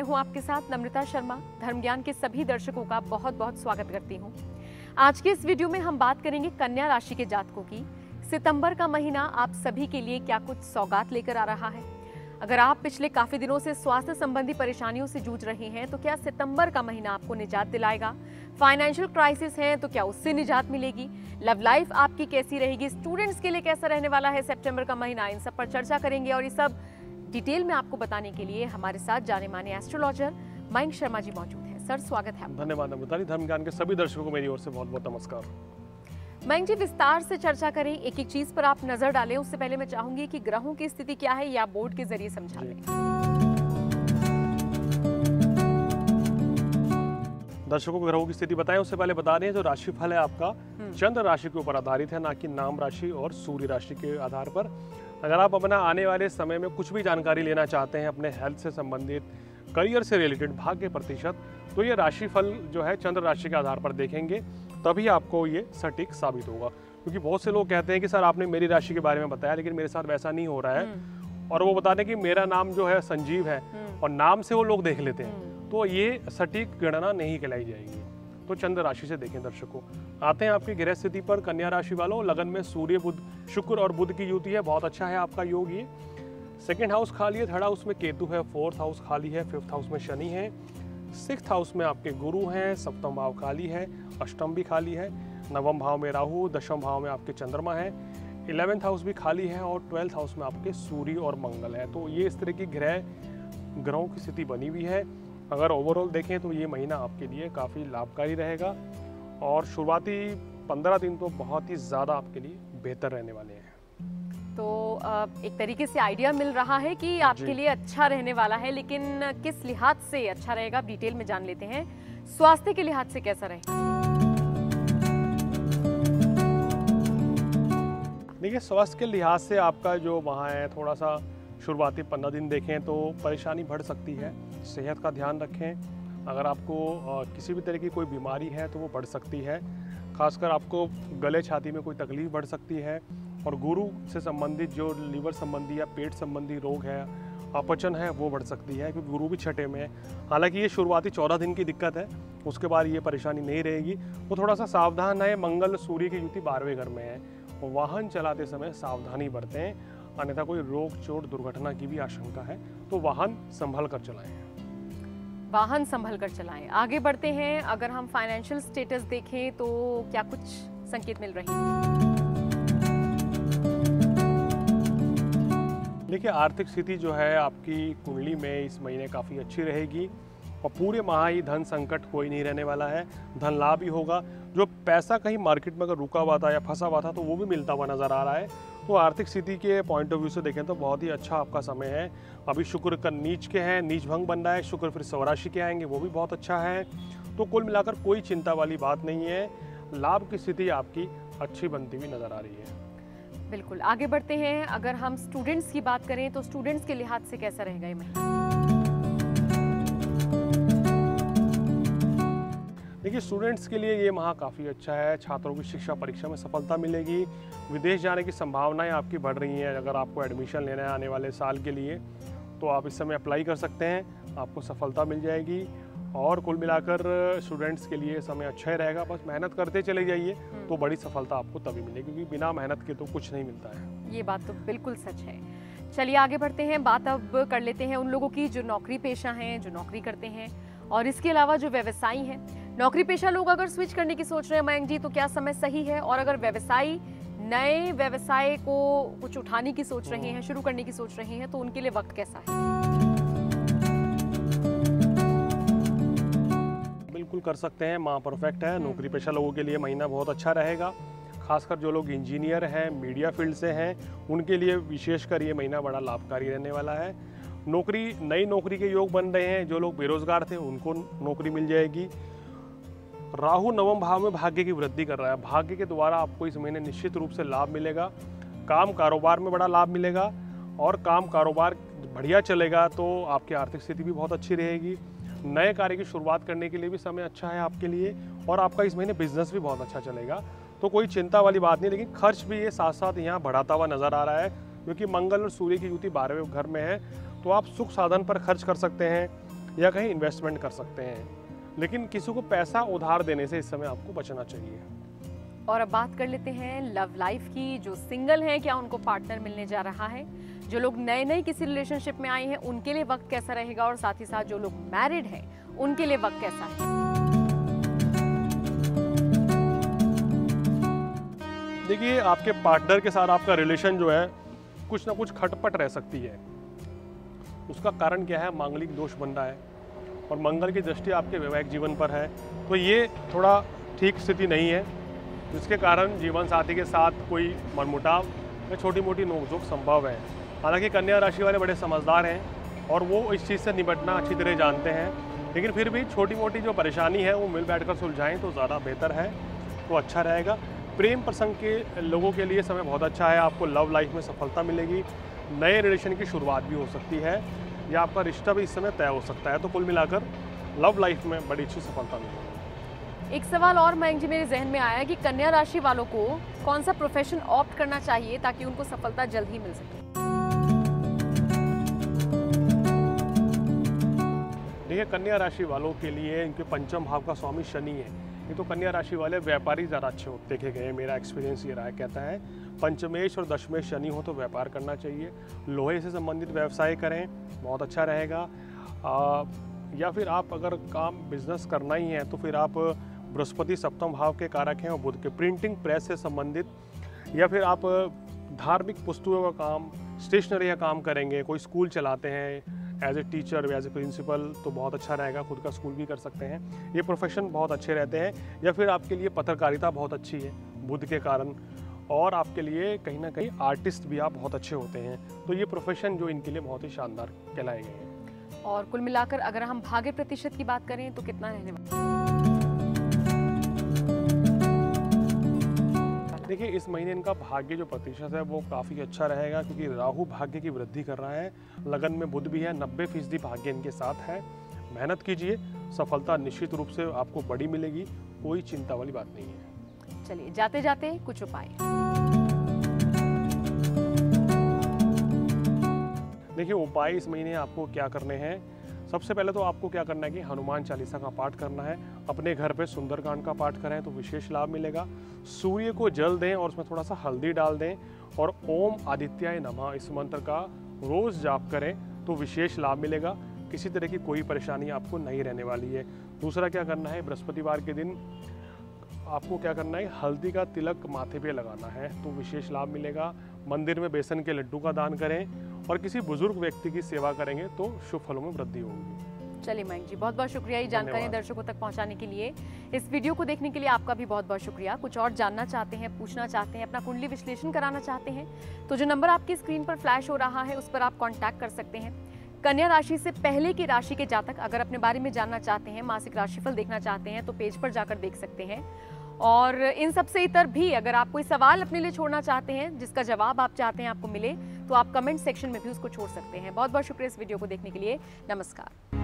मैं हूँ आपके साथ नम्रता शर्मा धर्म ज्ञान के सभी दर्शकों का बहुत बहुत स्वागत करती हूँ। आज के इस वीडियो में हम बात करेंगे कन्या राशि के जातकों की। सितंबर का महीना आप सभी के लिए क्या कुछ सौगात लेकर आ रहा है? अगर आप पिछले काफ़ी दिनों से स्वास्थ्य संबंधी परेशानियों से जूझ रहे हैं तो क्या सितंबर का महीना आपको निजात दिलाएगा? फाइनेंशियल क्राइसिस है तो क्या उससे निजात मिलेगी? लव लाइफ आपकी कैसी रहेगी? स्टूडेंट्स के लिए कैसा रहने वाला है? सितंबर का महीना, इन सब पर चर्चा करेंगे और ये सब डिटेल में आपको बताने के लिए हमारे साथ जाने माने एस्ट्रोलॉजर मयंक शर्मा जी मौजूद हैं। सर स्वागत है धन्यवाद अमृताली धर्म ज्ञान के सभी दर्शकों को मेरी ओर से बहुत बहुत नमस्कार। मयंक जी विस्तार से चर्चा करें। एक एक चीज़ पर आप नज़र डालें। उससे पहले मैं चाहूँगी कि ग्रहों की स्थिति क्या है या बोर्ड के ज़रिए समझा जी। दर्शकों को ग्रहों की स्थिति बताएँ उससे पहले बता दें जो राशिफल है आपका हम्म। चंद्र राशि के ऊपर आधारित है ना कि नाम राशि और सूर्य राशि के आधार पर। अगर आप अपना आने वाले समय में कुछ भी जानकारी लेना चाहते हैं अपने हेल्थ से संबंधित करियर से रिलेटेड भाग्य प्रतिशत तो ये राशिफल जो है चंद्र राशि के आधार पर देखेंगे तभी आपको ये सटीक साबित होगा। क्योंकि बहुत से लोग कहते हैं कि सर आपने मेरी राशि के बारे में बताया लेकिन मेरे साथ वैसा नहीं हो रहा है। हम्म, और वो बता दें कि मेरा नाम जो है संजीव है हम्म, और नाम से वो लोग देख लेते हैं। तो ये सटीक गणना नहीं कहलाई जाएगी। तो चंद्र राशि से देखें दर्शकों। आते हैं आपकी गृह स्थिति पर। कन्या राशि वालों, लगन में सूर्य बुध, शुक्र और बुध की युति है। बहुत अच्छा है आपका योग ये। सेकेंड हाउस खाली है थर्ड हाउस में केतु है फोर्थ हाउस खाली है फिफ्थ हाउस में शनि है। सिक्स हाउस में आपके गुरु हैं, सप्तम भाव खाली है, अष्टम भी खाली है। नवम भाव में राहु, दशम भाव में आपके चंद्रमा है। इलेवेंथ हाउस भी खाली है और ट्वेल्थ हाउस में आपके सूर्य और मंगल है। तो ये इस तरह की ग्रह ग्रहों की स्थिति बनी हुई है। अगर ओवरऑल देखें तो ये महीना आपके लिए काफ़ी लाभकारी रहेगा और शुरुआती पंद्रह दिन तो बहुत ही ज़्यादा आपके लिए बेहतर रहने वाले हैं। तो एक तरीके से आइडिया मिल रहा है कि आपके लिए अच्छा रहने वाला है लेकिन किस लिहाज से अच्छा रहेगा आप डिटेल में जान लेते हैं। स्वास्थ्य के लिहाज से कैसा रहेगा देखिए स्वास्थ्य के लिहाज से आपका जो वहाँ है थोड़ा सा शुरुआती पंद्रह दिन देखें तो परेशानी बढ़ सकती है। सेहत का ध्यान रखें। अगर आपको किसी भी तरह की कोई बीमारी है तो वो बढ़ सकती है। खासकर आपको गले छाती में कोई तकलीफ़ बढ़ सकती है और गुरु से संबंधित जो लीवर संबंधी या पेट संबंधी रोग है, अपचन है, वो बढ़ सकती है, क्योंकि गुरु भी छठे में है। हालाँकि ये शुरुआती चौदह दिन की दिक्कत है, उसके बाद ये परेशानी नहीं रहेगी। वो थोड़ा सा सावधान है मंगल, सूर्य की युति बारहवें घर में है। वाहन चलाते समय सावधानी बरतें, अन्यथा कोई रोग चोट दुर्घटना की भी आशंका है तो वाहन संभल कर चलाएँ। वाहन संभल कर चलाएँ। आगे बढ़ते हैं। अगर हम फाइनेंशियल स्टेटस देखें तो क्या कुछ संकेत मिल रहे हैं? देखिए, आर्थिक स्थिति जो है आपकी कुंडली में इस महीने काफ़ी अच्छी रहेगी और पूरे माह ही धन संकट कोई नहीं रहने वाला है। धन लाभ ही होगा। जो पैसा कहीं मार्केट में अगर रुका हुआ था या फंसा हुआ था तो वो भी मिलता हुआ नज़र आ रहा है। तो आर्थिक स्थिति के पॉइंट ऑफ़ व्यू से देखें तो बहुत ही अच्छा आपका समय है। अभी शुक्र का नीच के हैं, नीच भंग बन रहा है, शुक्र फिर स्वराशि के आएँगे, वो भी बहुत अच्छा है। तो कुल मिलाकर कोई चिंता वाली बात नहीं है, लाभ की स्थिति आपकी अच्छी बनती हुई नज़र आ रही है। बिल्कुल, आगे बढ़ते हैं। अगर हम स्टूडेंट्स की बात करें तो स्टूडेंट्स के लिहाज से कैसा रहेगा ये महीना? देखिए स्टूडेंट्स के लिए ये माह काफ़ी अच्छा है। छात्रों की शिक्षा परीक्षा में सफलता मिलेगी। विदेश जाने की संभावनाएँ आपकी बढ़ रही हैं अगर आपको एडमिशन लेना है आने वाले साल के लिए तो आप इस समय अप्लाई कर सकते हैं। आपको सफलता मिल जाएगी और कुल मिलाकर स्टूडेंट्स के लिए समय अच्छा ही रहेगा। बस मेहनत करते चले जाइए तो बड़ी सफलता आपको तभी मिलेगी क्योंकि बिना मेहनत के तो कुछ नहीं मिलता है। ये बात तो बिल्कुल सच है। चलिए आगे बढ़ते हैं। बात अब कर लेते हैं उन लोगों की जो नौकरी पेशा हैं जो नौकरी करते हैं और इसके अलावा जो व्यवसायी हैं नौकरी पेशा लोग अगर स्विच करने की सोच रहे हैं मयंक जी तो क्या समय सही है? और अगर व्यवसायी नए व्यवसाय को कुछ उठाने की सोच रहे हैं शुरू करने की सोच रहे हैं तो उनके लिए वक्त कैसा है? बिल्कुल कर सकते हैं माँ परफेक्ट है नौकरी पेशा लोगों के लिए महीना बहुत अच्छा रहेगा। खासकर जो लोग इंजीनियर हैं मीडिया फ़ील्ड से हैं उनके लिए विशेषकर ये महीना बड़ा लाभकारी रहने वाला है। नौकरी नई नौकरी के योग बन रहे हैं जो लोग बेरोजगार थे उनको नौकरी मिल जाएगी। राहु नवम भाव में भाग्य की वृद्धि कर रहा है। भाग्य के द्वारा आपको इस महीने निश्चित रूप से लाभ मिलेगा। काम कारोबार में बड़ा लाभ मिलेगा और काम कारोबार बढ़िया चलेगा तो आपकी आर्थिक स्थिति भी बहुत अच्छी रहेगी। नए कार्य की शुरुआत करने के लिए भी समय अच्छा है आपके लिए और आपका इस महीने बिज़नेस भी बहुत अच्छा चलेगा। तो कोई चिंता वाली बात नहीं, लेकिन खर्च भी ये साथ साथ यहाँ बढ़ाता हुआ नज़र आ रहा है, क्योंकि मंगल और सूर्य की युति बारहवें घर में है। तो आप सुख साधन पर खर्च कर सकते हैं या कहीं इन्वेस्टमेंट कर सकते हैं। लेकिन किसी को पैसा उधार देने से इस समय आपको बचना चाहिए। और अब बात कर लेते हैं लव लाइफ की। जो सिंगल हैं क्या उनको पार्टनर मिलने जा रहा है? जो लोग नए नए किसी रिलेशनशिप में आए हैं उनके लिए वक्त कैसा रहेगा? और साथ ही साथ जो लोग मैरिड हैं उनके लिए वक्त कैसा है? देखिए आपके पार्टनर के साथ आपका रिलेशन जो है कुछ ना कुछ खटपट रह सकती है। उसका कारण क्या है? मांगलिक दोष बन रहा है। और मंगल की दृष्टि आपके वैवाहिक जीवन पर है। तो ये थोड़ा ठीक स्थिति नहीं है, जिसके कारण जीवन साथी के साथ कोई मनमुटाव या छोटी मोटी नोकझोंक संभव है। हालाँकि कन्या राशि वाले बड़े समझदार हैं और वो इस चीज़ से निपटना अच्छी तरह जानते हैं, लेकिन फिर भी छोटी मोटी जो परेशानी है वो मिल बैठकर सुलझाएँ तो ज़्यादा बेहतर है तो अच्छा रहेगा। प्रेम प्रसंग के लोगों के लिए समय बहुत अच्छा है, आपको लव लाइफ में सफलता मिलेगी, नए रिलेशन की शुरुआत भी हो सकती है। या आपका रिश्ता भी इस समय तय हो सकता है। तो कुल मिलाकर लव लाइफ में बड़ी अच्छी सफलता मिलेगी एक सवाल और मयंक जी मेरे जहन में आया कि कन्या राशि वालों को कौन सा प्रोफेशन ऑप्ट करना चाहिए ताकि उनको सफलता जल्द ही मिल सके? देखिए कन्या राशि वालों के लिए इनके पंचम भाव का स्वामी शनि है। ये तो कन्या राशि वाले व्यापारी ज़्यादा अच्छे देखे गए मेरा एक्सपीरियंस ये रहा कहता है। पंचमेश और दशमेश शनि हो तो व्यापार करना चाहिए। लोहे से संबंधित व्यवसाय करें बहुत अच्छा रहेगा। आ, या फिर आप अगर काम बिज़नेस करना ही है तो फिर आप बृहस्पति सप्तम भाव के कारक हैं और बुध के। प्रिंटिंग प्रेस से संबंधित। या फिर आप धार्मिक पुस्तकों का काम स्टेशनरी का काम करेंगे कोई स्कूल चलाते हैं as a teacher as a principal तो बहुत अच्छा रहेगा, खुद का स्कूल भी कर सकते हैं। ये प्रोफेशन बहुत अच्छे रहते हैं, या फिर आपके लिए पत्रकारिता बहुत अच्छी है, बुद्ध के कारण, और आपके लिए कहीं ना कहीं आर्टिस्ट भी आप बहुत अच्छे होते हैं। तो ये प्रोफेशन जो इनके लिए बहुत ही शानदार कहलाए गए हैं। और कुल मिलाकर अगर हम भाग्य प्रतिशत की बात करें तो कितना रहने वाला देखिए इस महीने इनका भाग्य जो प्रतिशत है वो काफ़ी अच्छा रहेगा क्योंकि राहु भाग्य की वृद्धि कर रहा है। लगन में बुद्ध भी है नब्बे फ़ीसदी भाग्य इनके साथ है। मेहनत कीजिए सफलता निश्चित रूप से आपको बड़ी मिलेगी कोई चिंता वाली बात नहीं है। चलिए जाते जाते कुछ उपाय। देखिए उपाय इस महीने आपको क्या करने हैं? सबसे पहले तो आपको क्या करना है कि हनुमान चालीसा का पाठ करना है, अपने घर पे सुंदरकांड का पाठ करें तो विशेष लाभ मिलेगा। सूर्य को जल दें और उसमें थोड़ा सा हल्दी डाल दें और ओम आदित्याय नमः इस मंत्र का रोज़ जाप करें तो विशेष लाभ मिलेगा। किसी तरह की कोई परेशानी आपको नहीं रहने वाली है। दूसरा क्या करना है, बृहस्पतिवार के दिन आपको क्या करना है हल्दी का तिलक माथे पे लगाना है तो विशेष लाभ मिलेगा। मंदिर में बेसन के लड्डू का दान करें और किसी बुज़ुर्ग व्यक्ति की सेवा करेंगे तो शुभ फलों में वृद्धि होगी। चलिए मयंक जी बहुत बहुत शुक्रिया ये जानकारी दर्शकों तक पहुँचाने के लिए। इस वीडियो को देखने के लिए आपका भी बहुत बहुत शुक्रिया। कुछ और जानना चाहते हैं पूछना चाहते हैं अपना कुंडली विश्लेषण कराना चाहते हैं तो जो नंबर आपकी स्क्रीन पर फ्लैश हो रहा है उस पर आप कॉन्टैक्ट कर सकते हैं। कन्या राशि से पहले की राशि के जातक अगर अपने बारे में जानना चाहते हैं मासिक राशिफल देखना चाहते हैं तो पेज पर जाकर देख सकते हैं। और इन सबसे इतर भी अगर आप कोई सवाल अपने लिए छोड़ना चाहते हैं, जिसका जवाब आप चाहते हैं आपको मिले तो आप कमेंट सेक्शन में भी उसको छोड़ सकते हैं। बहुत बहुत शुक्रिया इस वीडियो को देखने के लिए। नमस्कार।